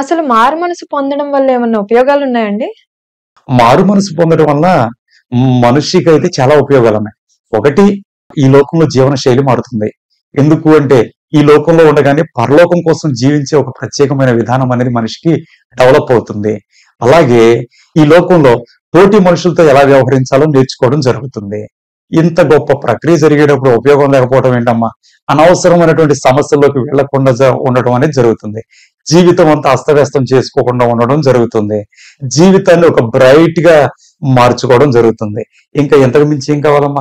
అసలు మారు మనసు పొందడం వల్ల ఏమన్నా ఉపయోగాలు ఉన్నాయండి? మారు మనసు పొందడం వల్ల మనిషికి అయితే చాలా ఉపయోగాలు ఉన్నాయి ఒకటి ఈ లోకంలో జీవన శైలి మారుతుంది. ఎందుకు అంటే ఈ లోకంలో ఉండగానే పరలోకం కోసం జీవించే ఒక ప్రత్యేకమైన విధానం అనేది మనిషికి డెవలప్ అవుతుంది. అలాగే ఈ లోకంలో తోటి మనుషులతో ఎలా వ్యవహరించాలో నేర్చుకోవడం జరుగుతుంది. ఇంత గొప్ప ప్రక్రియ జరిగేటప్పుడు ఉపయోగం లేకపోవడం ఏంటమ్మా? అనవసరమైనటువంటి సమస్యల్లోకి వెళ్ళకుండా ఉండటం ఉండడం అనేది జరుగుతుంది. జీవితం అంతా అస్తవ్యస్తం చేసుకోకుండా ఉండడం జరుగుతుంది. జీవితాన్ని ఒక బ్రైట్గా మార్చుకోవడం జరుగుతుంది. ఇంకా ఎంతకు మించి ఏం కావాలమ్మా?